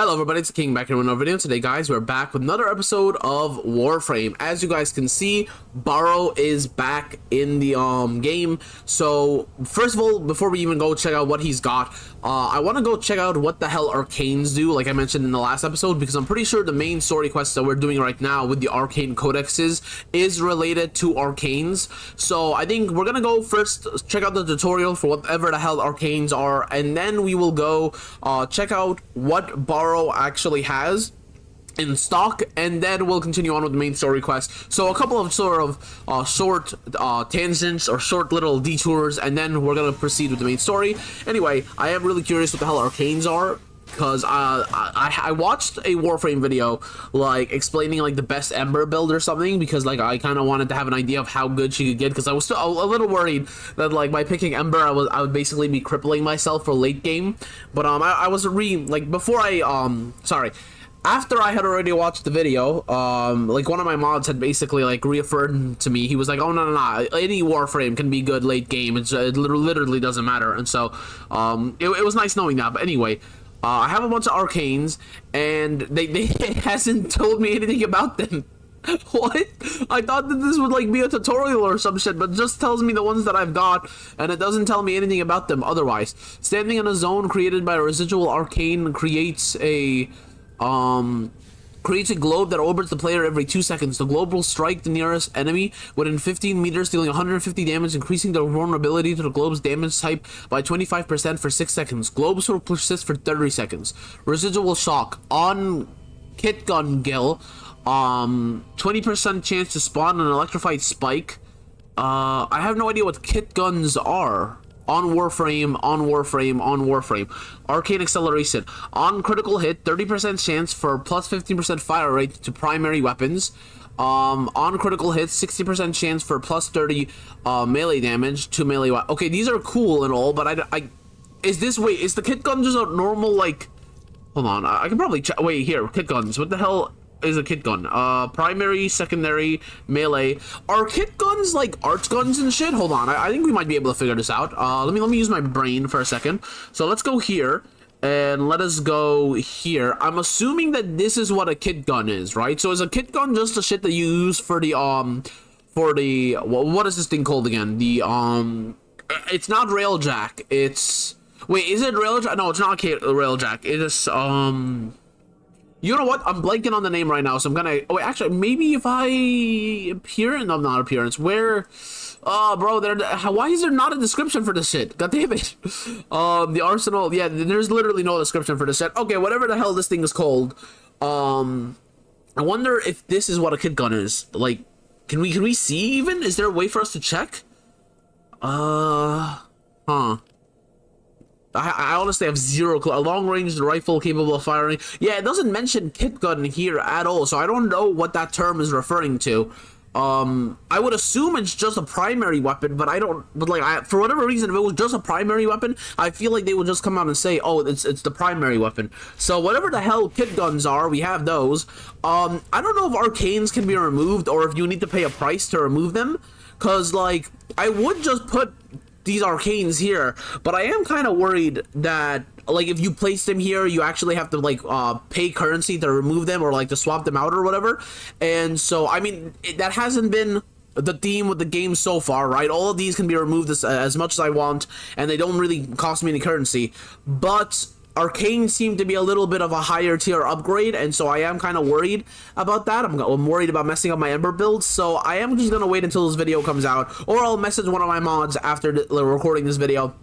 Hello everybody, it's King back with another video. Today guys, we're back with another episode of Warframe. As you guys can see, Baro is back in the um game. So first of all, before we even go check out what he's got, uh, I want to go check out what the hell Arcanes do, like I mentioned in the last episode, because I'm pretty sure the main story quest that we're doing right now with the Arcane Codexes is related to Arcanes. So I think we're gonna go first check out the tutorial for whatever the hell Arcanes are, and then we will go uh, check out what Actually has in stock and then we'll continue on with the main story quest. So a couple of sort of uh, short uh, tangents or short little detours and then we're gonna proceed with the main story. Anyway i am really curious what the hell arcanes are because uh, I, I watched a Warframe video like explaining like the best Ember build or something because like I kind of wanted to have an idea of how good she could get because I was still a, a, little worried that like by picking Ember I was I would basically be crippling myself for late game but um I, I was re like before I um sorry after I had already watched the video, um, like one of my mods had basically like reaffirmed to me. He was like, "Oh no, no, no! Any Warframe can be good late game. It's, it literally doesn't matter." And so, um, it, it was nice knowing that. But anyway, uh, I have a bunch of arcanes, and they, they hasn't told me anything about them. what? I thought that this would like be a tutorial or some shit, but just tells me the ones that I've got, and it doesn't tell me anything about them otherwise. Standing in a zone created by a residual arcane creates a um creates a globe that orbits the player every 2 seconds. The globe will strike the nearest enemy within 15 meters, dealing 150 damage, increasing the vulnerability to the globe's damage type by 25% for 6 seconds. Globes will persist for 30 seconds. Residual shock. On Kitgun Kill, um, 20% chance to spawn an electrified spike. Uh, I have no idea what kit guns are on Warframe, on Warframe, on Warframe. Arcane Acceleration. On critical hit, 30% chance for plus 15% fire rate to primary weapons. Um, on critical hits, 60% chance for plus 30 uh, melee damage to melee weapons. Okay, these are cool and all, but I, I... Is this... Wait, is the kit gun just a normal, like... Hold on, I, I can probably. Wait, here, kit guns. What the hell is a kit gun. Uh, primary, secondary, melee. Are kit guns like archguns and shit? Hold on, I, I, think we might be able to figure this out. Uh, let me let me use my brain for a second. So let's go here and let us go here. I'm assuming that this is what a kit gun is, right? So is a kit gun just the shit that you use for the um for the well, what is this thing called again? The um, it's not railjack. It's wait, is it railjack? No, it's not a railjack. It is um. You know what? I'm blanking on the name right now, so I'm gonna. Oh, wait, actually, maybe if I appear, in no, not appearance. Where? Oh, bro, there. Why is there not a description for this shit? God damn it. Um, the arsenal. Yeah, there's literally no description for this shit. Okay, whatever the hell this thing is called. Um, I wonder if this is what a kit gun is. Like, can we can we see even? Is there a way for us to check? Uh, huh. I, I, honestly have zero clue. A long-range rifle capable of firing. Yeah, it doesn't mention kit gun here at all, so I don't know what that term is referring to. Um, I would assume it's just a primary weapon, but I don't. But like, I, for whatever reason, if it was just a primary weapon, I feel like they would just come out and say, "Oh, it's it's the primary weapon." So whatever the hell kit guns are, we have those. Um, I don't know if arcanes can be removed or if you need to pay a price to remove them. Cause like, I would just put these arcanes here but i am kind of worried that like if you place them here you actually have to like uh pay currency to remove them or like to swap them out or whatever. And so i mean it, that hasn't been the theme with the game so far right? All of these can be removed as, as much as i want and they don't really cost me any currency. But Arcane seemed to be a little bit of a higher tier upgrade, and so I am kind of worried about that. I'm, I'm, worried about messing up my Ember build, so I am just going to wait until this video comes out, or I'll message one of my mods after recording this video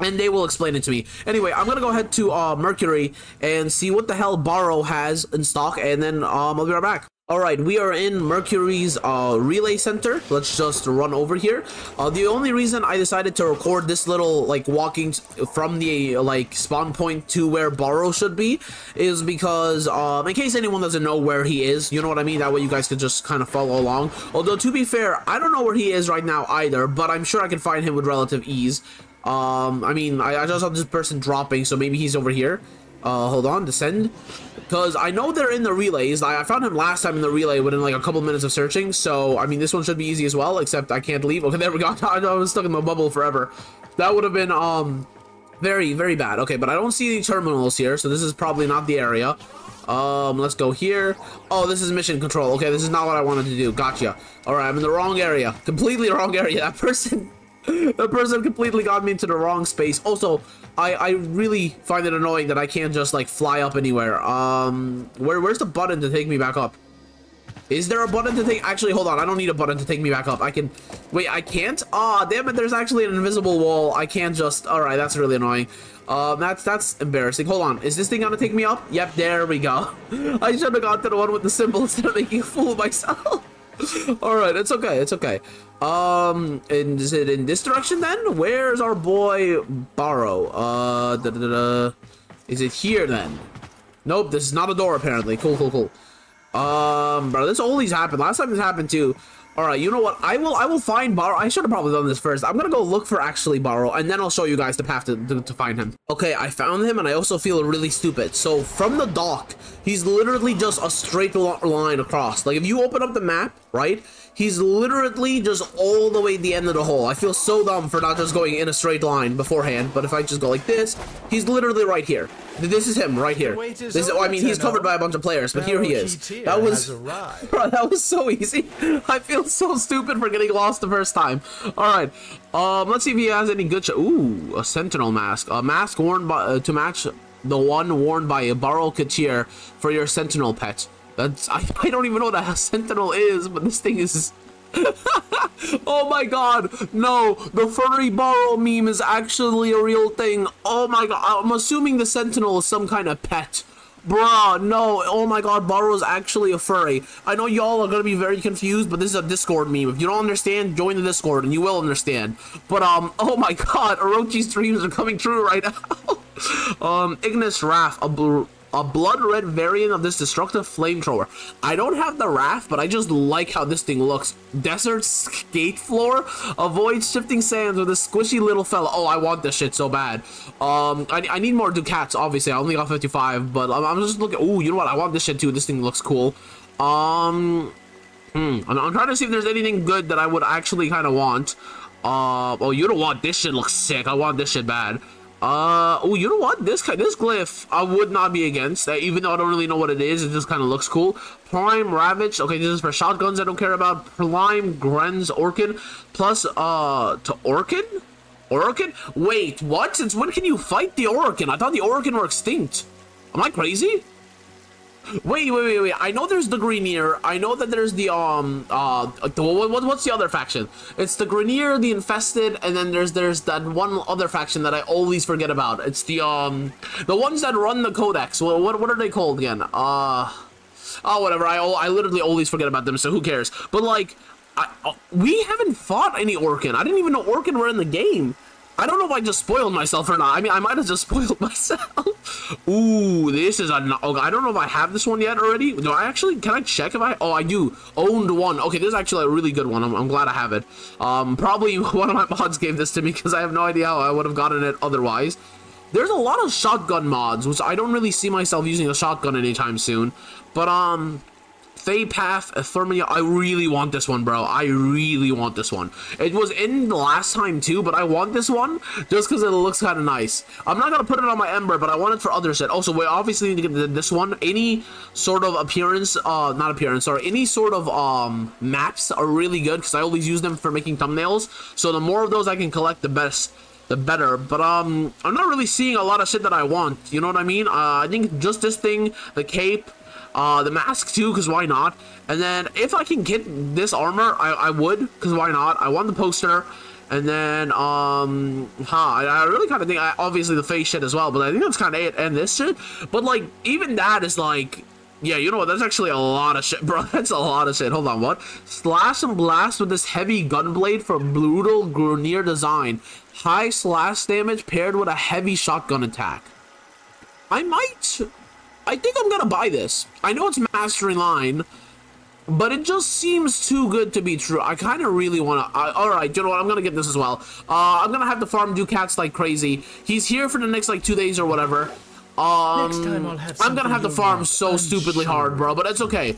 and they will explain it to me. Anyway, I'm gonna go ahead to uh, Mercury and see what the hell Baro has in stock, and then um, I'll be right back. Alright, we are in Mercury's uh, relay center. Let's just run over here. Uh, the only reason I decided to record this little, like, walking from the, like, spawn point to where Baro should be is because, um, in case anyone doesn't know where he is, you know what I mean? That way you guys can just kind of follow along. Although, to be fair, I don't know where he is right now either, but I'm sure I can find him with relative ease. Um, I mean, I, I just saw this person dropping, so maybe he's over here. Uh, hold on, descend. Because I know they're in the relays. I, I found him last time in the relay within like a couple minutes of searching. So, I mean, this one should be easy as well, except I can't leave. Okay, there we go. I was stuck in the bubble forever. That would have been, um, Very, very bad. Okay, but I don't see any terminals here, so this is probably not the area. Um, let's go here. Oh, this is mission control. Okay, this is not what I wanted to do. Gotcha. All right, I'm in the wrong area. Completely wrong area. That person, that person completely got me into the wrong space. Also, I, I really find it annoying that I can't just like fly up anywhere. Um, where, where's the button to take me back up? Is there a button to take? Actually, hold on. I don't need a button to take me back up. I can... Wait, I can't? Ah, oh, damn it. There's actually an invisible wall. I can't just... All right, that's really annoying. Um, that's that's embarrassing. Hold on. Is this thing gonna take me up? Yep, there we go. I should have gone to the one with the symbol instead of making a fool of myself. All right, it's okay. It's okay. Um, and is it in this direction then? Where's our boy Baro? Uh, da, da, da, is it here then? Nope, this is not a door apparently. Cool, cool, cool. Um, bro, this always happened. Last time this happened too. All right, you know what? I will I will find Baro. I should have probably done this first. I'm gonna go look for actually Baro, and then I'll show you guys the path to, to, to, find him. Okay, I found him, and I also feel really stupid. So from the dock, he's literally just a straight line across. Like if you open up the map, right? He's literally just all the way at the end of the hole. I feel so dumb for not just going in a straight line beforehand, but if I just go like this, he's literally right here. This is him right here. This is, I mean, he's covered by a bunch of players, but here he is. That was, bro, that was so easy. I feel so stupid for getting lost the first time. All right, um, let's see if he has any good. Ooh, a Sentinel mask, a mask worn by uh, to match the one worn by a Baro Ki'Teer for your Sentinel pet. That's I, I don't even know what a sentinel is, but this thing is oh my god, no, the furry Baro meme is actually a real thing. Oh my god, I'm assuming the sentinel is some kind of pet. Bruh, no, oh my god, is actually a furry. I know y'all are gonna be very confused, but this is a Discord meme. If you don't understand, join the Discord and you will understand. But, um, oh my god, Orochi's dreams are coming true right now. um, Ignis Wrath, a a blood red variant of this destructive flamethrower. I don't have the raft, but I just like how this thing looks. Desert Skate Floof, avoid shifting sands with a squishy little fella. Oh, I want this shit so bad. Um, I, I need more Ducats, obviously. I only got 55, but I'm, I'm just looking. Oh, you know what? I want this shit too. This thing looks cool. Um, hmm, I'm, I'm trying to see if there's anything good that I would actually kind of want. Uh, oh, you don't want this shit looks sick. I want this shit bad. Uh, oh, you know what? This this glyph I would not be against, uh, even though I don't really know what it is. It just kind of looks cool. Prime Ravage. Okay, this is for shotguns I don't care about. Prime Grenz Orkin. Plus, uh, to Orkin? Orokin? Wait, what? Since when can you fight the Orokin? I thought the Orokin were extinct. Am I crazy? Wait, wait, wait, wait. I know there's the Grineer. I know that there's the, um, uh, what, what's the other faction? It's the Grineer, the Infested, and then there's, there's that one other faction that I always forget about. It's the, um, the ones that run the Codex. What, what, what are they called again? Uh, oh, whatever. I, I literally always forget about them, so who cares? But, like, I, uh, we haven't fought any Orkin. I didn't even know Orkin were in the game. I don't know if I just spoiled myself or not. I mean, I might have just spoiled myself. Ooh, this is a... Oh, I don't know if I have this one yet already. No, I actually... Can I check if I... Oh, I do. Owned one. Okay, this is actually a really good one. I'm, I'm glad I have it. Um, probably one of my mods gave this to me because I have no idea how I would have gotten it otherwise. There's a lot of shotgun mods, which I don't really see myself using a shotgun anytime soon. But, um... Fey Path, Thermia, I really want this one, bro. I really want this one. It was in the last time too, but I want this one just because it looks kind of nice. I'm not going to put it on my Ember, but I want it for other set. Also, we obviously need to get this one. Any sort of appearance, uh, not appearance, sorry, any sort of um, maps are really good because I always use them for making thumbnails. So the more of those I can collect, the best the better. But um, I'm not really seeing a lot of shit that I want. You know what I mean? Uh, I think just this thing, the cape, uh, the mask too, because why not? And then if I can get this armor, I, I would, because why not? I want the poster. And then, um, huh, I, really kind of think, I, obviously the face shit as well, but I think that's kind of it, and this shit. But, like, even that is, like, yeah, you know what, that's actually a lot of shit, bro. That's a lot of shit. Hold on, what? Slash and blast with this heavy gunblade for brutal Grineer design. High slash damage paired with a heavy shotgun attack. I might I think I'm gonna buy this. I know it's mastering line, but it just seems too good to be true. I kind of really want to. Uh, all right, you know what? I'm gonna get this as well. Uh, I'm gonna have to farm Ducats like crazy. He's here for the next like two days or whatever. Um, I'm gonna have to farm so stupidly hard, bro. But it's okay.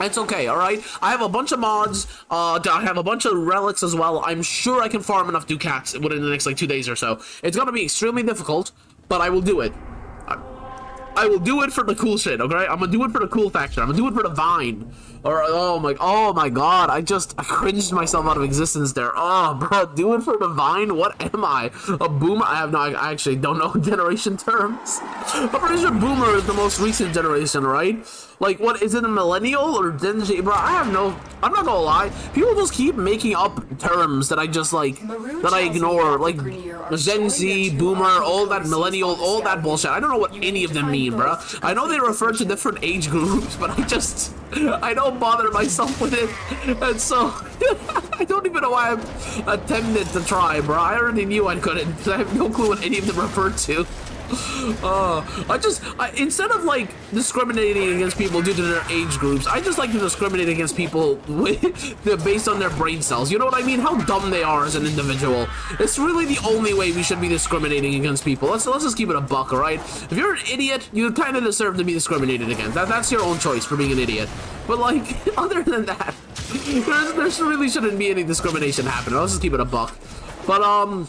It's okay, alright? I have a bunch of mods, uh, I have a bunch of relics as well. I'm sure I can farm enough Ducats within the next, like, two days or so. It's gonna be extremely difficult, but I will do it. I, will do it for the cool shit, okay? I'm gonna do it for the cool factor. I'm gonna do it for the vine. Or oh my oh my god, I just I cringed myself out of existence there. Oh bro, do it for the vine? What am I? A boomer? I have no I actually don't know generation terms. I'm pretty sure boomer is the most recent generation, right? Like what is it a millennial or Gen Z? Bro, I have no I'm not gonna lie. People just keep making up terms that I just like that I ignore. Like Gen Z, boomer, all that millennial, all that bullshit. I don't know what any of them mean, bro. I know they refer to different age groups, but I just I don't bother myself with it. And so, I don't even know why I'm attempted to try, bro. I already knew I couldn't. I have no clue what any of them refer to. Uh, I just, I, instead of like discriminating against people due to their age groups, I just like to discriminate against people with, based on their brain cells. You know what I mean? How dumb they are as an individual. It's really the only way we should be discriminating against people. Let's let's just keep it a buck, alright? If you're an idiot, you kind of deserve to be discriminated against. That, that's your own choice for being an idiot. But like, other than that, there's, there really shouldn't be any discrimination happening. Let's just keep it a buck. But, um...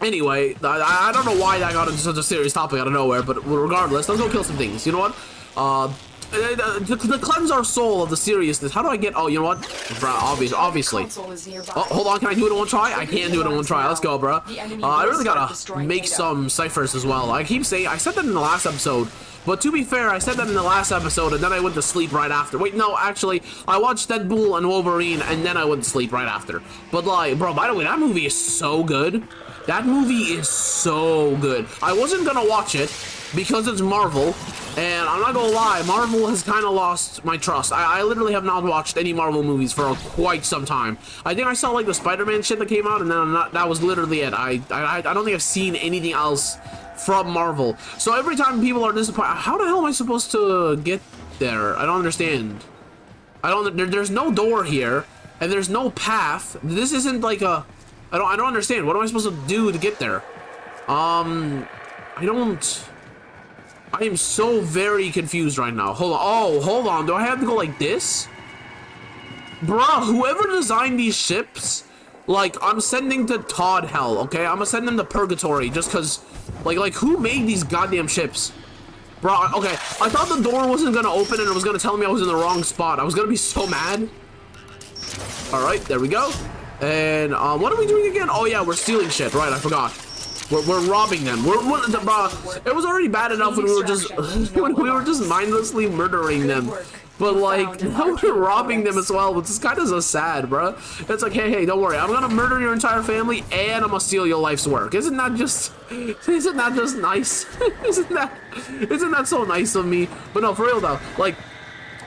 Anyway, I, I don't know why that got into such a serious topic out of nowhere, but regardless, let's go kill some things. You know what? Uh, to, to, cleanse our soul of the seriousness, how do I get? Oh, you know what? Bro, obvious, obviously. Oh, hold on, can I do it in one try? I can do it in one try. Let's go, bro. Uh, I really gotta make some ciphers as well. I keep saying, I said that in the last episode, but to be fair, I said that in the last episode, and then I went to sleep right after. Wait, no, actually, I watched Deadpool and Wolverine, and then I went to sleep right after. But like, bro, by the way, that movie is so good. That movie is so good. I wasn't gonna watch it because it's Marvel, and I'm not gonna lie, Marvel has kind of lost my trust. I, I, literally have not watched any Marvel movies for quite some time. I think I saw like the Spider-Man shit that came out, and then not, that was literally it. I, I I don't think I've seen anything else from Marvel. So every time people are disappointed, how the hell am I supposed to get there? I don't understand. I don't. There, there's no door here, and there's no path. This isn't like a I don't I don't understand. What am I supposed to do to get there? Um I don't I am so very confused right now. Hold on. Oh, hold on. Do I have to go like this? Bruh, whoever designed these ships, like, I'm sending to Todd hell, okay? I'm gonna send them to purgatory just because, like, like, who made these goddamn ships? Bro, okay, I thought the door wasn't gonna open and it was gonna tell me I was in the wrong spot. I was gonna be so mad. Alright, there we go. And uh, what are we doing again? Oh yeah, we're stealing shit. Right, I forgot. We're, we're robbing them. We're, we're it was already bad enough when we were just when we were just mindlessly murdering them. But like now we're robbing them as well, which is kind of so sad, bro. It's like, hey, hey, don't worry, I'm gonna murder your entire family and I'm gonna steal your life's work. Isn't that just, isn't that just nice? isn't that, isn't that so nice of me? But no, for real though, like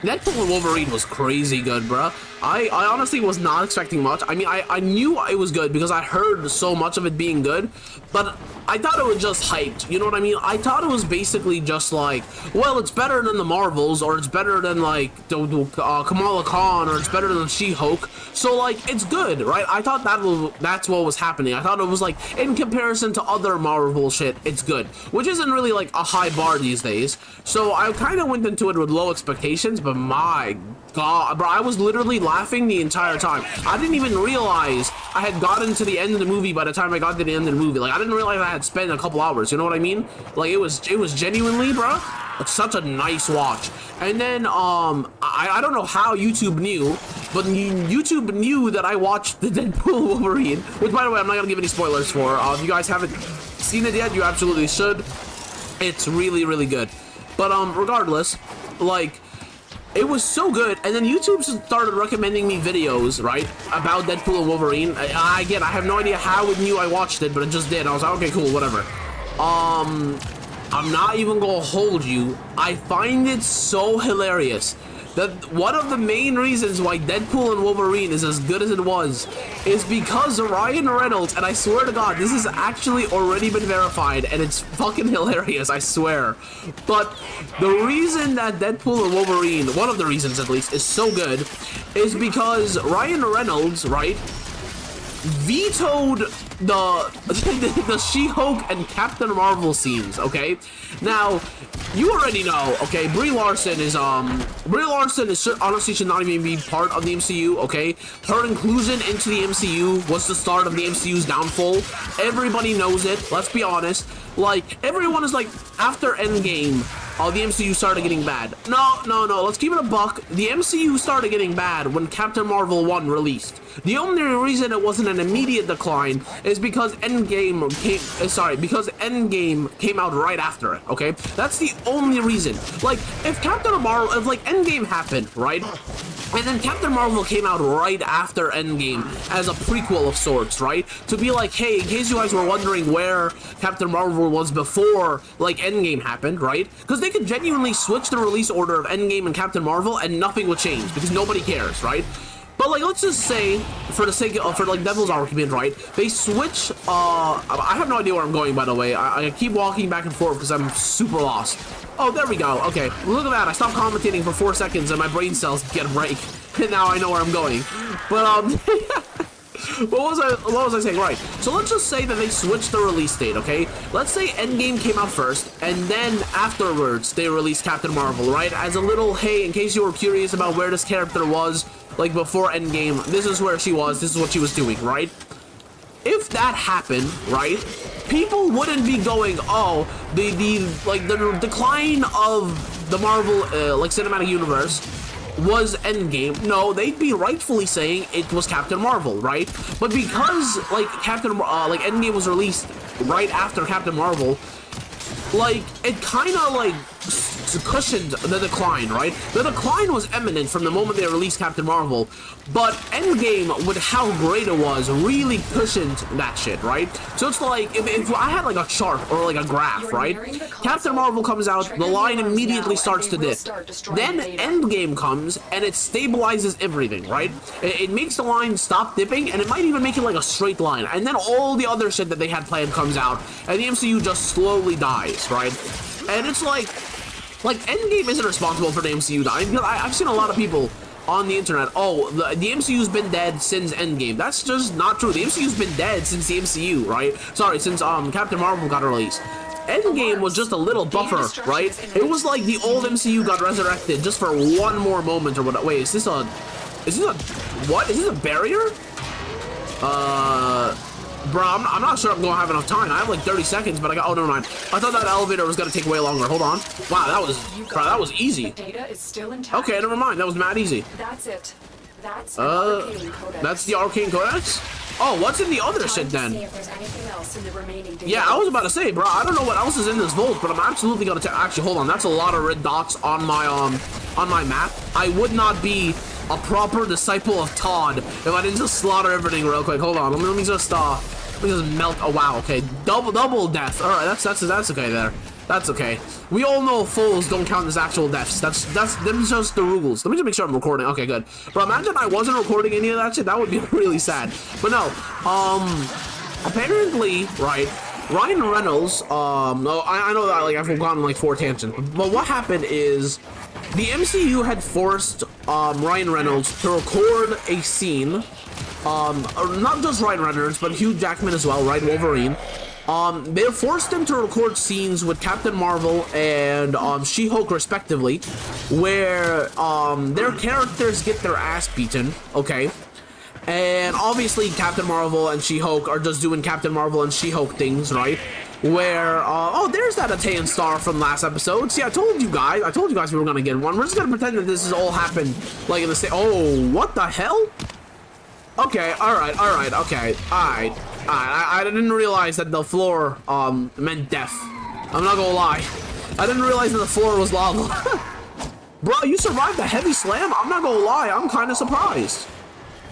Deadpool and Wolverine was crazy good, bro. I, I honestly was not expecting much. I mean, I, I knew it was good because I heard so much of it being good, but I thought it was just hyped. You know what I mean? I thought it was basically just like, well, it's better than the Marvels, or it's better than like uh, Kamala Khan, or it's better than She-Hulk. So like, it's good, right? I thought that was, that's what was happening. I thought it was like, in comparison to other Marvel shit, it's good, which isn't really like a high bar these days. So I kind of went into it with low expectations, but my god, bro, I was literally laughing the entire time. I didn't even realize I had gotten to the end of the movie by the time I got to the end of the movie. Like, I didn't realize I had spent a couple hours, you know what I mean? Like, it was, it was genuinely, bro, it's such a nice watch. And then, um, I, I don't know how YouTube knew, but YouTube knew that I watched the Deadpool Wolverine, which, by the way, I'm not gonna give any spoilers for. Uh, if you guys haven't seen it yet, you absolutely should. It's really, really good. But, um, regardless, like, it was so good, and then YouTube started recommending me videos, right, about Deadpool and Wolverine. I, again, I have no idea how it knew I watched it, but it just did. I was like, okay, cool, whatever. Um, I'm not even gonna hold you. I find it so hilarious that one of the main reasons why Deadpool and Wolverine is as good as it was is because Ryan Reynolds, and I swear to God, this has actually already been verified, and it's fucking hilarious, I swear. But the reason that Deadpool and Wolverine, one of the reasons at least, is so good is because Ryan Reynolds, right, vetoed the the She-Hulk and Captain Marvel scenes, okay? Now, you already know, okay? Brie Larson is um, Brie Larson is honestly should not even be part of the MCU, okay? Her inclusion into the MCU was the start of the MCU's downfall. Everybody knows it. Let's be honest. Like everyone is like after Endgame, oh, the MCU started getting bad. No, no, no. Let's keep it a buck. The MCU started getting bad when Captain Marvel 1 released. The only reason it wasn't an immediate decline is because Endgame came, uh, sorry, because Endgame came out right after it, okay? That's the only reason. Like, if Captain Marvel, if like Endgame happened, right? And then Captain Marvel came out right after Endgame as a prequel of sorts, right? To be like, hey, in case you guys were wondering where Captain Marvel was before, like, Endgame happened, right? Because they could genuinely switch the release order of Endgame and Captain Marvel and nothing would change because nobody cares, right? But like, let's just say, for the sake of, for like devil's argument, right? They switch. Uh, I have no idea where I'm going, by the way. I, I keep walking back and forth because I'm super lost. Oh, there we go. Okay, look at that. I stopped commentating for four seconds and my brain cells get a break. And now I know where I'm going. But um. what was I what was I saying? Right. So let's just say that they switched the release date, okay? Let's say Endgame came out first, and then afterwards they released Captain Marvel, right? As a little hey, in case you were curious about where this character was, like before Endgame, this is where she was, this is what she was doing, right? If that happened, right, people wouldn't be going, oh, the the like the decline of the Marvel uh, like cinematic universe was Endgame. No, they'd be rightfully saying it was Captain Marvel, right? But because like Captain uh, like Endgame was released right after Captain Marvel, like it kind of like cushioned the decline, right? The decline was imminent from the moment they released Captain Marvel, but Endgame, with how great it was, really cushioned that shit, right? So it's like, if, if I had like a chart or like a graph, right? Captain Marvel comes out, the line immediately starts to dip. Then Endgame comes, and it stabilizes everything, right? It, it makes the line stop dipping, and it might even make it like a straight line. And then all the other shit that they had planned comes out, and the MCU just slowly dies, right? And it's like, like, Endgame isn't responsible for the MCU dying, I, have seen a lot of people on the internet, oh, the, the MCU's been dead since Endgame. That's just not true. The MCU's been dead since the MCU, right? Sorry, since um Captain Marvel got released. Endgame was just a little buffer, right? It was like the old MCU got resurrected just for one more moment or what. Wait, is this a... Is this a... What? Is this a barrier? Uh... Bro, I'm, I'm, not sure I'm gonna have enough time. I have like 30 seconds, but I got. Oh, never mind. I thought that elevator was gonna take way longer. Hold on. Wow, that was. Bro, that was easy. Data is still intact. Okay, never mind. That was mad easy. That's it. That's uh, that's the arcane codex. Oh, what's in the other shit then? The yeah, I was about to say, bro. I don't know what else is in this vault, but I'm absolutely gonna. Actually, hold on. That's a lot of red dots on my um on my map. I would not be a proper disciple of Todd if I didn't just slaughter everything real quick. Hold on. Let me, let me just uh me just melt. Oh wow. Okay, double double death. All right, that's that's that's okay there. That's okay. We all know fools don't count as actual deaths. That's that's them just the rules. Let me just make sure I'm recording. Okay, good. But imagine I wasn't recording any of that shit. That would be really sad. But no. Um. Apparently, right. Ryan Reynolds, um, no, I, I know that like I've gone like four tangents, but what happened is the MCU had forced um, Ryan Reynolds to record a scene, um, not just Ryan Reynolds, but Hugh Jackman as well, right, Wolverine. Um, they forced him to record scenes with Captain Marvel and um, She-Hulk respectively, where um, their characters get their ass beaten, okay? And obviously Captain Marvel and She-Hulk are just doing Captain Marvel and She-Hulk things, right? Where, uh, oh, there's that Ayatan star from last episode. See, I told you guys, I told you guys we were gonna get one. We're just gonna pretend that this has all happened, like in the same, oh, what the hell? Okay, alright, alright, okay, alright. Alright, I, I didn't realize that the floor, um, meant death. I'm not gonna lie. I didn't realize that the floor was lava. Bro, you survived a heavy slam? I'm not gonna lie, I'm kinda surprised.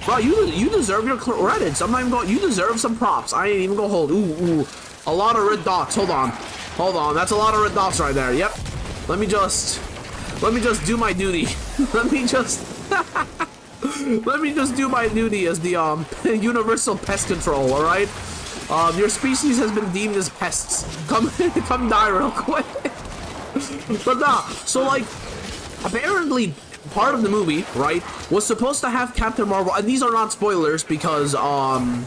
Bro, you you deserve your credits. I'm not even going. You deserve some props. I ain't even gonna hold. Ooh, ooh, a lot of red dots. Hold on, hold on. That's a lot of red dots right there. Yep. Let me just, let me just do my duty. let me just, let me just do my duty as the um universal pest control. All right. Um, your species has been deemed as pests. Come, come die real quick. but nah. So like, apparently part of the movie, right, was supposed to have Captain Marvel, and these are not spoilers because, um,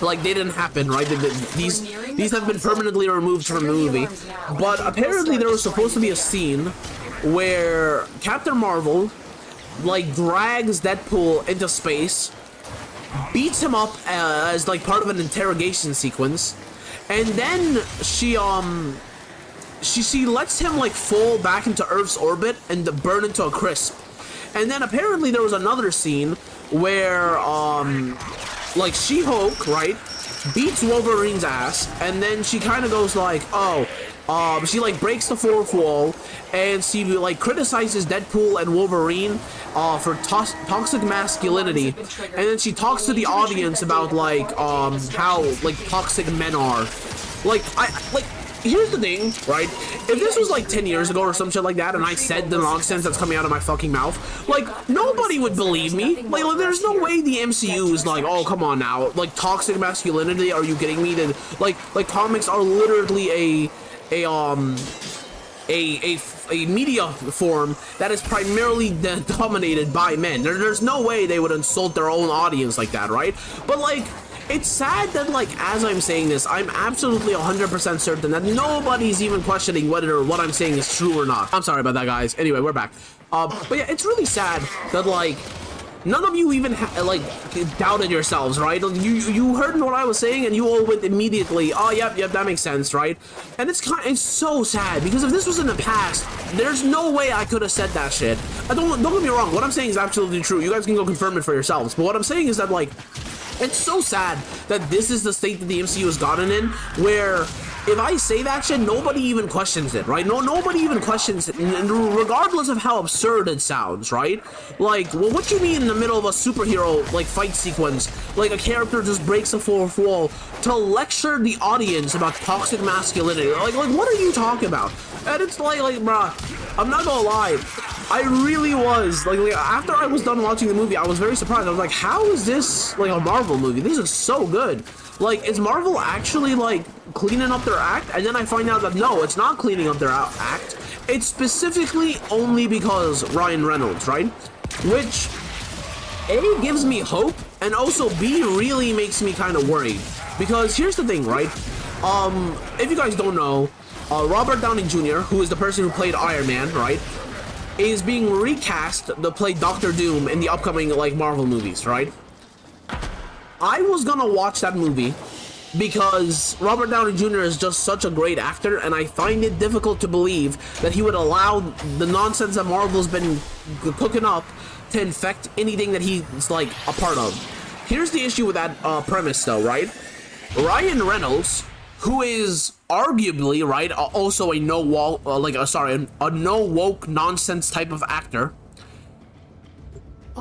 like they didn't happen, right? The, the, these these have been permanently removed from the movie. But apparently there was supposed to be a scene where Captain Marvel like drags Deadpool into space, beats him up uh, as like part of an interrogation sequence, and then she um she she lets him like fall back into Earth's orbit and burn into a crisp. And then apparently there was another scene where um like She-Hulk, right, beats Wolverine's ass, and then she kind of goes like, oh, um, she like breaks the fourth wall, and she like criticizes Deadpool and Wolverine uh, for to toxic masculinity, and then she talks to the audience about like um how like toxic men are. Like I like here's the thing, right? If this was like 10 years ago or some shit like that, and I said the nonsense that's coming out of my fucking mouth, like, nobody would believe me. Like, like there's no way the MCU is like, oh, come on now. Like, toxic masculinity, are you getting me? That, like, like, comics are literally a, a, um, a, a, a media form that is primarily dominated by men. There, there's no way they would insult their own audience like that, right? But, like, it's sad that, like, as I'm saying this, I'm absolutely 100% certain that nobody's even questioning whether what I'm saying is true or not. I'm sorry about that, guys. Anyway, we're back. Uh, but yeah, it's really sad that, like, none of you even, like, doubted yourselves, right? You you heard what I was saying, and you all went immediately, oh, yep, yep, that makes sense, right? And it's kind it's so sad, because if this was in the past, there's no way I could have said that shit. I don't, don't get me wrong, what I'm saying is absolutely true. You guys can go confirm it for yourselves. But what I'm saying is that, like, it's so sad that this is the state that the MCU has gotten in, where if I say that shit, nobody even questions it, right? No, nobody even questions it, regardless of how absurd it sounds, right? Like, well, what you mean in the middle of a superhero, like, fight sequence, like a character just breaks a fourth wall to lecture the audience about toxic masculinity? Like, like, what are you talking about? And it's like, like, bruh, I'm not gonna lie, I really was like, like, after I was done watching the movie, I was very surprised. I was like, how is this like a Marvel movie? This is so good. Like, is Marvel actually like cleaning up their act? And then I find out that no, it's not cleaning up their act. It's specifically only because Ryan Reynolds, right? Which A gives me hope, and also B really makes me kind of worried. Because here's the thing, right? Um, if you guys don't know, uh, Robert Downey Jr., who is the person who played Iron Man, right? Is being recast to play Doctor Doom in the upcoming like Marvel movies, right? I was gonna watch that movie because Robert Downey Jr. is just such a great actor, and I find it difficult to believe that he would allow the nonsense that Marvel's been cooking up to infect anything that he's like a part of. Here's the issue with that uh, premise, though, right? Ryan Reynolds who is arguably right also a no woke uh, like uh, sorry a, a no woke nonsense type of actor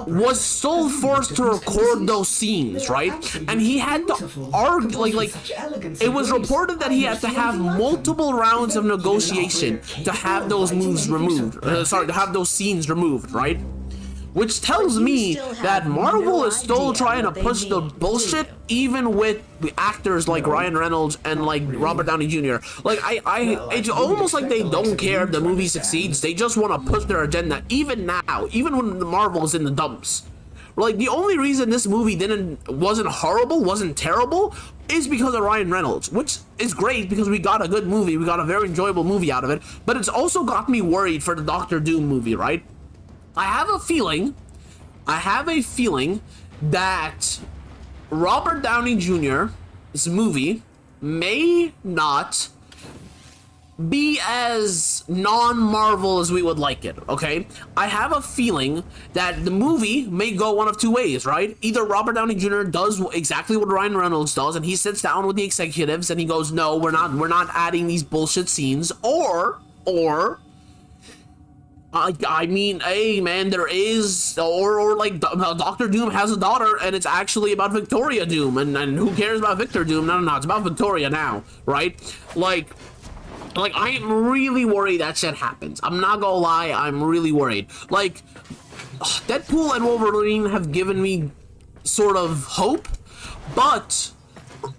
was still forced to record those scenes, right? And he had to argue, like, like, it was reported that he had to have multiple rounds of negotiation to have those moves removed. Uh, sorry, to have those scenes removed, right? Which tells me that Marvel is still trying to push the bullshit even with the actors like Ryan Reynolds and like Robert Downey Jr. Like I, I, it's almost like they don't care if the movie succeeds. They just want to push their agenda even now, even when the Marvel is in the dumps. Like the only reason this movie didn't wasn't horrible, wasn't terrible, is because of Ryan Reynolds, which is great because we got a good movie, we got a very enjoyable movie out of it. But it's also got me worried for the Doctor Doom movie, right? I have a feeling, I have a feeling that Robert Downey Jr.'s movie may not be as non-Marvel as we would like it, okay? I have a feeling that the movie may go one of two ways, right? Either Robert Downey Jr. does exactly what Ryan Reynolds does and he sits down with the executives and he goes, "No, we're not we're not adding these bullshit scenes," or or I, I mean, hey, man, there is, or, or like, uh, Doctor Doom has a daughter, and it's actually about Victoria Doom, and, and who cares about Victor Doom? No, no, no, it's about Victoria now, right? Like, like, I am really worried that shit happens. I'm not gonna lie, I'm really worried. Like, Deadpool and Wolverine have given me sort of hope, but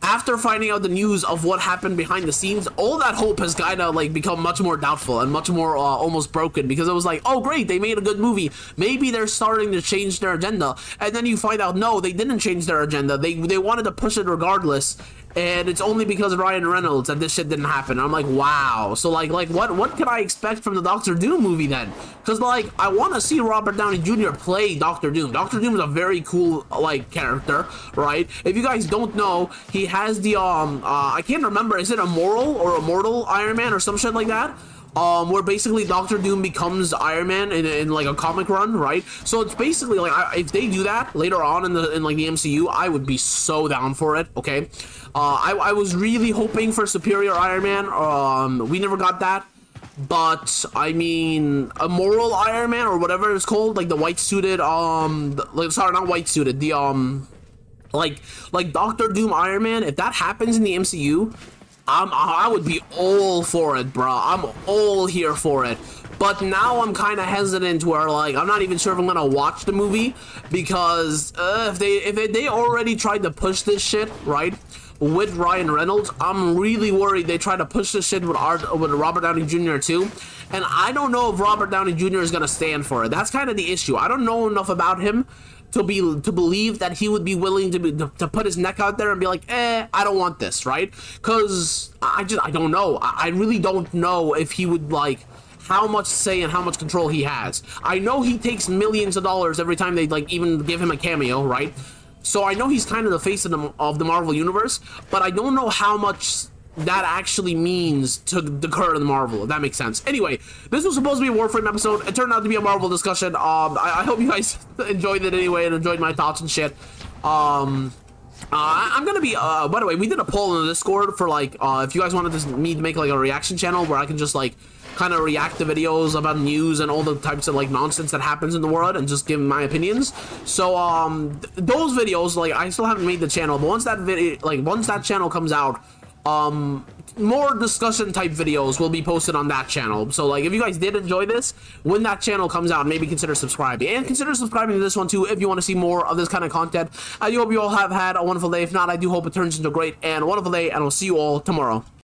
after finding out the news of what happened behind the scenes, all that hope has kind of like become much more doubtful and much more uh, almost broken because it was like, oh great, they made a good movie. Maybe they're starting to change their agenda, and then you find out no, they didn't change their agenda. They they wanted to push it regardless, and it's only because Ryan Reynolds that this shit didn't happen. I'm like, wow. So like, like what what can I expect from the Doctor Doom movie then? Because like, I want to see Robert Downey Jr. play Doctor Doom. Doctor Doom is a very cool like character, right? If you guys don't know, he has the um, uh, I can't remember, is it Immortal or Immortal Iron Man or some shit like that? Um, where basically Doctor Doom becomes Iron Man in, in like a comic run, right? So it's basically like I, if they do that later on in the in like the MCU, I would be so down for it. Okay, uh, I, I was really hoping for Superior Iron Man. Um, we never got that. But I mean, a moral Iron Man or whatever it's called, like the white suited, um, the, like sorry, not white suited, the um, like like Doctor Doom Iron Man. If that happens in the MCU, I'm, I would be all for it, bro. I'm all here for it. But now I'm kind of hesitant where, like, I'm not even sure if I'm gonna watch the movie because uh, if they if they already tried to push this shit, right, with Ryan Reynolds, I'm really worried they try to push this shit with, Art, with Robert Downey Jr. too. And I don't know if Robert Downey Jr. is gonna stand for it. That's kind of the issue. I don't know enough about him to be to believe that he would be willing to be to, to, put his neck out there and be like, eh, I don't want this, right? Because I just I don't know. I, I really don't know if he would like how much say and how much control he has. I know he takes millions of dollars every time they like even give him a cameo, right? So I know he's kind of the face of the, of the Marvel universe, but I don't know how much that actually means to the current Marvel, if that makes sense. Anyway, this was supposed to be a Warframe episode. It turned out to be a Marvel discussion. Um, I, I hope you guys enjoyed it anyway and enjoyed my thoughts and shit. Um, uh, I'm gonna be, uh, by the way, we did a poll in the Discord for like, uh, if you guys wanted me to make like a reaction channel where I can just like, kind of react to videos about news and all the types of like nonsense that happens in the world and just give my opinions. So, um, th those videos, like, I still haven't made the channel, but once that video, like, once that channel comes out, um more discussion type videos will be posted on that channel. So like if you guys did enjoy this when that channel comes out maybe consider subscribing. And consider subscribing to this one too if you want to see more of this kind of content. I do hope you all have had a wonderful day. If not i do hope it turns into a great and wonderful day and i'll see you all tomorrow